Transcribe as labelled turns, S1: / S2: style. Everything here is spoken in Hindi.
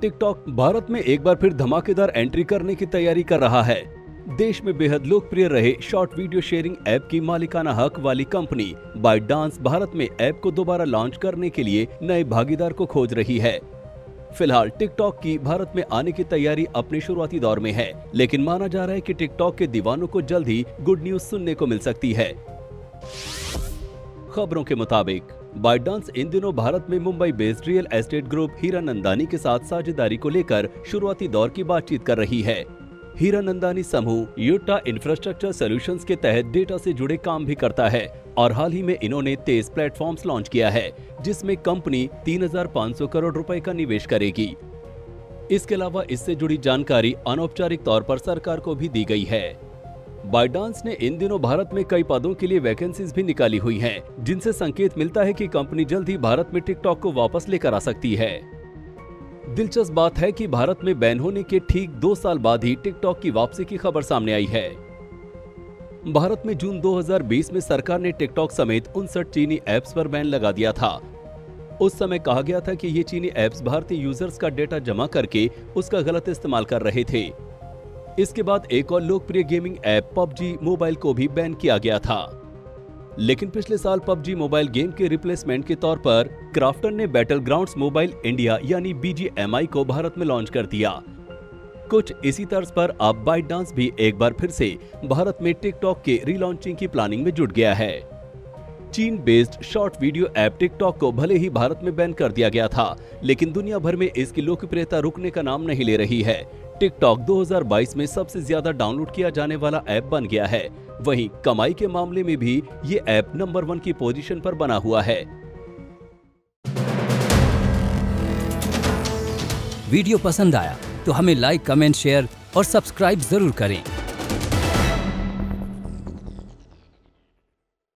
S1: टिकटॉक भारत में एक बार फिर धमाकेदार एंट्री करने की तैयारी कर रहा है। देश में बेहद लोकप्रिय रहे शॉर्ट वीडियो शेयरिंग ऐप की मालिकाना हक वाली कंपनी बाइट डांस भारत में ऐप को दोबारा लॉन्च करने के लिए नए भागीदार को खोज रही है। फ़िलहाल टिकटॉक की भारत में आने की तैयारी अपने शुरुआती दौर में है, लेकिन माना जा रहा है कि टिकटॉक के दीवानों को जल्द ही गुड न्यूज़ सुनने को मिल सकती है। खबरों के मुताबिक बाइडांस इन दिनों भारत में Mumbai based real estate group Hiranandani के साथ साझेदारी को लेकर शुरुआती दौर की बातचीत कर रही है। हीरा नंदानी समूह यूटा इंफ्रास्ट्रक्चर सॉल्यूशंस के तहत डेटा से जुड़े काम भी करता है और हाल ही में इन्होंने तेज प्लेटफॉर्म्स लॉन्च किया है जिसमें कंपनी 3,500 करोड़ रुपए का निवेश करेगी। इसके अलावा इससे जुड़ी जानकारी अनौपचारिक तौर पर सरकार को भी दी गई है। बाइडांस ने इन दिनों भारत में कई पदों के लिए वैकेंसीज भी निकाली हुई हैं, जिनसे संकेत मिलता है कि कंपनी जल्द ही भारत में टिकटॉक को वापस लेकर आ सकती है। दिलचस्प बात है कि भारत में बैन होने के ठीक दो साल बाद ही टिकटॉक की वापसी की खबर सामने आई है। भारत में जून 2020 में सरकार ने टिकटॉक समेत उनसठ चीनी ऐप्स पर बैन लगा दिया था। उस समय कहा गया था कि ये चीनी ऐप्स भारतीय यूज़र्स का डेटा जमा करके उसका गलत इस्तेमाल कर रहे थे। इसके बाद एक और लोकप्रिय गेमिंग ऐप पबजी मोबाइल को भी बैन किया गया था। लेकिन पिछले साल पबजी मोबाइल गेम के रिप्लेसमेंट के तौर पर क्राफ्टन ने बैटल ग्राउंड मोबाइल इंडिया यानी बीजीएमआई को भारत में लॉन्च कर दिया। कुछ इसी तर्ज पर अब बाइट डांस भी एक बार फिर से भारत में टिकटॉक के रीलॉन्चिंग की प्लानिंग में जुट गया है। चीन based short video app TikTok को भले ही भारत में बैन कर दिया गया था, लेकिन दुनिया भर में इसकी लोकप्रियता रुकने का नाम नहीं ले रही है। टिकटॉक 2022 में सबसे ज़्यादा डाउनलोड किया जाने वाला ऐप बन गया है। वहीं कमाई के मामले में भी ये ऐप नंबर वन की पोजीशन पर बना हुआ है।
S2: वीडियो पसंद आया तो हमें लाइक कमेंट शेयर और सब्सक्राइब ज़रूर करें।